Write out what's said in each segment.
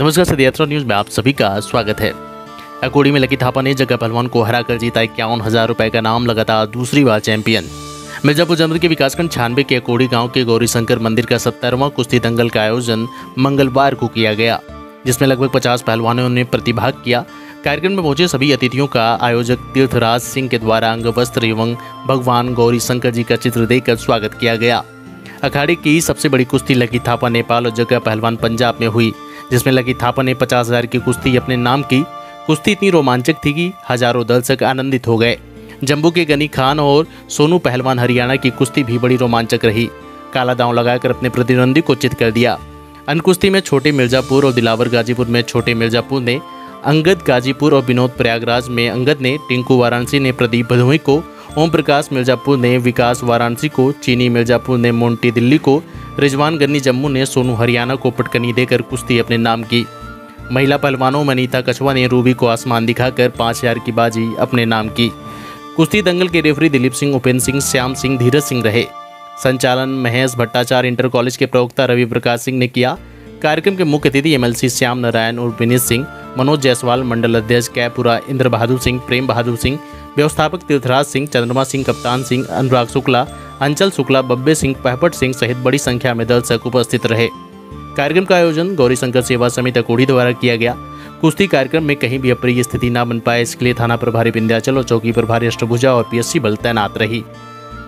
नमस्कार सदयात्रा न्यूज़ में आप सभी का स्वागत है। अकोड़ी में लकी थापा ने जगह पहलवान को हराकर जीता इक्यावन हज़ार रुपए का नाम, लगातार दूसरी बार चैंपियन। मिर्जापुर जनपद के विकासखंड छानबे के अकोड़ी गाँव के गौरी शंकर मंदिर का सत्तरवां कुश्ती दंगल का आयोजन मंगलवार को किया गया, जिसमें लगभग पचास पहलवानों ने प्रतिभाग किया। कार्यक्रम में पहुँचे सभी अतिथियों का आयोजक तीर्थराज सिंह के द्वारा अंग, वस्त्र एवं भगवान गौरी शंकर जी का चित्र देकर स्वागत किया गया। अखाड़े की सबसे बड़ी कुश्ती लकी थापा नेपाल और जगह पहलवान पंजाब में हुई। जिसमें लकी थापा ने पचास हज़ार की कुश्ती अपने नाम की। कुश्ती इतनी रोमांचक थी कि हज़ारों दर्शक आनंदित हो गए। जम्मू के गनी खान और सोनू पहलवान हरियाणा की कुश्ती भी बड़ी रोमांचक रही। काला दांव लगाकर अपने प्रतिद्वंदी को चित कर दिया। अन्य कुश्ती में छोटे मिर्जापुर और दिलावर गाजीपुर में छोटे मिर्जापुर ने, अंगद गाजीपुर और विनोद प्रयागराज में अंगद ने, टिंकू वाराणसी ने प्रदीप भदोई को ओम प्रकाश मिर्जापुर ने विकास वाराणसी को, चीनी मिर्जापुर ने मोन्टी दिल्ली को, रिजवान गन्नी जम्मू ने सोनू हरियाणा को पटकनी देकर कुश्ती अपने नाम की। महिला पहलवानों में अनीता कछवा ने रूबी को आसमान दिखाकर पाँच हज़ार की बाजी अपने नाम की। कुश्ती दंगल के रेफरी दिलीप सिंह, उपेंद्र सिंह, श्याम सिंह, धीरज सिंह रहे। संचालन महेश भट्टाचार्य, इंटर कॉलेज के प्रवक्ता रवि प्रकाश सिंह ने किया। कार्यक्रम के मुख्य अतिथि एमएलसी श्याम नारायण और विनीत सिंह, मनोज जायसवाल, मंडल अध्यक्ष कैपुरा, इंद्र बहादुर सिंह, प्रेम बहादुर सिंह व्यवस्थापक तीर्थराज सिंह, चंद्रमा सिंह, कप्तान सिंह, अनुराग शुक्ला, अंचल शुक्ला, बब्बे सिंह पहपट सिंह सहित बड़ी संख्या में दर्शक उपस्थित रहे। कार्यक्रम का आयोजन गौरी शंकर सेवा समिति अकोड़ी द्वारा किया गया। कुश्ती कार्यक्रम में कहीं भी अप्रिय स्थिति न बन पाए, इसके लिए थाना प्रभारी विंध्याचल और चौकी प्रभारी अष्टभुजा और पीएससी बल तैनात रही।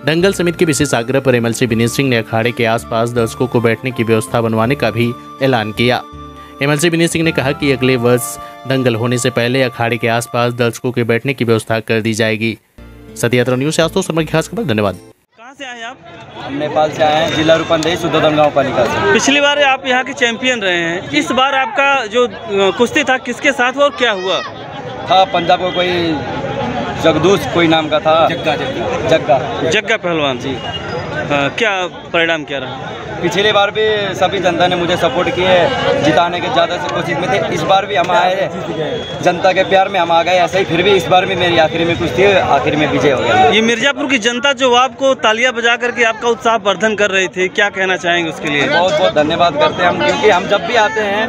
दंगल समिति के विशेष आग्रह पर एमएलसी विनीत सिंह ने अखाड़े के आसपास दर्शकों को बैठने की व्यवस्था बनवाने का भी ऐलान किया। एमएलसी विनीत सिंह ने कहा कि अगले वर्ष दंगल होने से पहले अखाड़े के आसपास दर्शकों के बैठने की व्यवस्था कर दी जाएगी। सत्यात्रा न्यूज़ से आशुतोष शर्मा की खास खबर धन्यवाद। कहाँ से आए आप? हम नेपाल से आए हैं जिला रूपंदेही सुदोदन गाँव पालिका से। पिछली बार आप यहाँ के चैंपियन रहे हैं। इस बार आपका जो कुश्ती था किसके साथ हुआ और क्या हुआ? था पंजाब को कोई जगदूस कोई नाम का था? जग्गा जग्गा। जग्गा। जग्गा पहलवान। जी। क्या परिणाम क्या रहा? पिछली बार भी सभी जनता ने मुझे सपोर्ट किए जिताने के ज़्यादा से कोशिश में थे। इस बार भी हम आए जनता के प्यार में हम आ गए ऐसे ही फिर भी इस बार भी मेरी आखिरी में कुछ थी आखिर में विजय हो गया। ये मिर्जापुर की जनता जो आपको तालियाँ बजा करके आपका उत्साह वर्धन कर रही थी क्या कहना चाहेंगे उसके लिए? बहुत बहुत धन्यवाद करते हैं हम क्योंकि हम जब भी आते हैं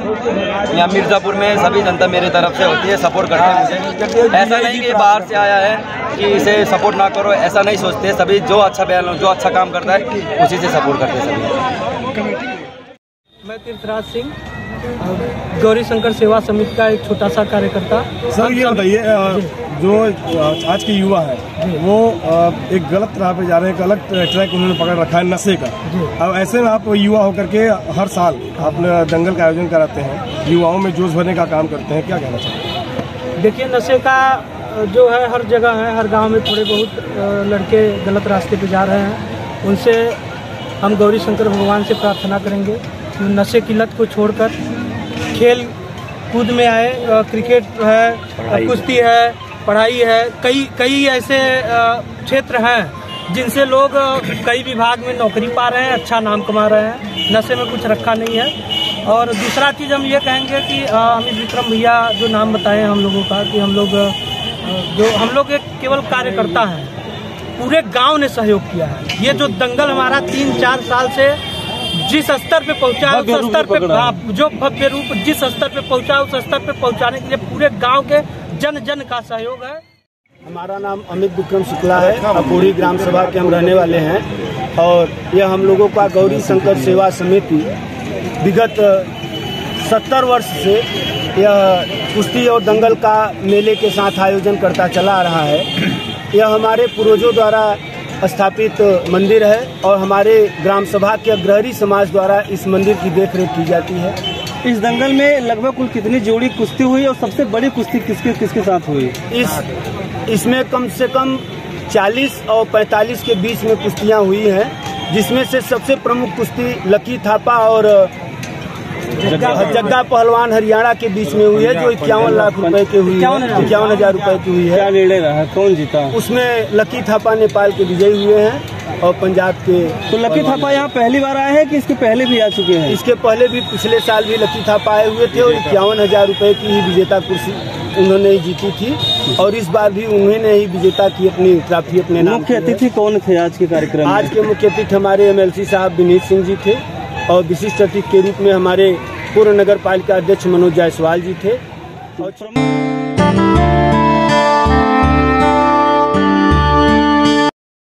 यहाँ मिर्ज़ापुर में सभी जनता मेरी तरफ़ से होती है सपोर्ट करते हैं मुझे ऐसा नहीं कि बाहर से आया है कि इसे सपोर्ट ना करो ऐसा नहीं सोचते। सभी जो अच्छा बयान जो अच्छा काम करता है उसी से सपोर्ट करते हैं सभी। मैं। तीर्थराज सिंह गौरी शंकर सेवा समिति का एक छोटा सा कार्यकर्ता। सर ये बताइए जो। आज के युवा है वो एक गलत राह पे जा रहे हैं एक अलग ट्रैक उन्होंने पकड़ रखा है नशे का। अब ऐसे में आप युवा होकर के हर साल आप दंगल का आयोजन कराते हैं युवाओं में जोश भरने का काम करते हैं क्या कहना चाहिए देखिए नशे का जो है हर जगह है हर गाँव में थोड़े बहुत लड़के गलत रास्ते पे जा रहे हैं। उनसे हम गौरी शंकर भगवान से प्रार्थना करेंगे कि नशे की लत को छोड़कर खेल कूद में आए क्रिकेट है कुश्ती है पढ़ाई है कई कई ऐसे क्षेत्र हैं जिनसे लोग कई विभाग में नौकरी पा रहे हैं अच्छा नाम कमा रहे हैं नशे में कुछ रखा नहीं है। और दूसरा चीज़ हम ये कहेंगे कि अमित विक्रम भैया जो नाम बताए हम लोगों का कि हम लोग जो हम लोग एक केवल कार्यकर्ता हैं पूरे गाँव ने सहयोग किया है। ये जो दंगल हमारा तीन चार साल से जिस स्तर पे पहुँचा उस स्तर पे जो भव्य रूप जिस स्तर पे पहुँचा उस स्तर पे पहुँचाने के लिए पूरे गाँव के जन जन का सहयोग है। हमारा नाम अमित विक्रम शुक्ला है अपूरी ग्राम सभा के हम रहने वाले हैं। और यह हम लोगों का गौरी शंकर सेवा समिति विगत सत्तर वर्ष से यह कुश्ती और दंगल का मेले के साथ आयोजन करता चला आ रहा है। यह हमारे पूर्वजों द्वारा स्थापित मंदिर है और हमारे ग्राम सभा के अग्रहरी समाज द्वारा इस मंदिर की देखरेख की जाती है। इस दंगल में लगभग कुल कितनी जोड़ी कुश्ती हुई और सबसे बड़ी कुश्ती किसके किसके साथ हुई? इस इसमें कम से कम 40 और 45 के बीच में कुश्तियाँ हुई हैं जिसमें से सबसे प्रमुख कुश्ती लकी थापा और जग्गा पहलवान हरियाणा के बीच में हुई है जो इक्यावन लाख रुपए की हुई है। इक्यावन हज़ार रुपए की हुई है। क्या निर्णय रहा? कौन जीता? उसमें लकी थापा नेपाल के विजयी हुए हैं और पंजाब के तो लकी थापा यहाँ पहली बार आए हैं कि इसके पहले भी आ चुके हैं? इसके पहले भी पिछले साल भी लकी थापा आए हुए थे और इक्यावन हज़ार रुपए की ही विजेता कुर्सी उन्होंने ही जीती थी। और इस बार भी उन्होंने ही विजेता की अपनी ट्रॉफी अपने नाम मुख्य अतिथि कौन थे आज के कार्यक्रम आज के मुख्य अतिथि हमारे एमएलसी साहब विनीत सिंह जी थे। और विशिष्ट अतिथि के रूप में हमारे पूर्व नगर पालिका अध्यक्ष मनोज जायसवाल जी थे। और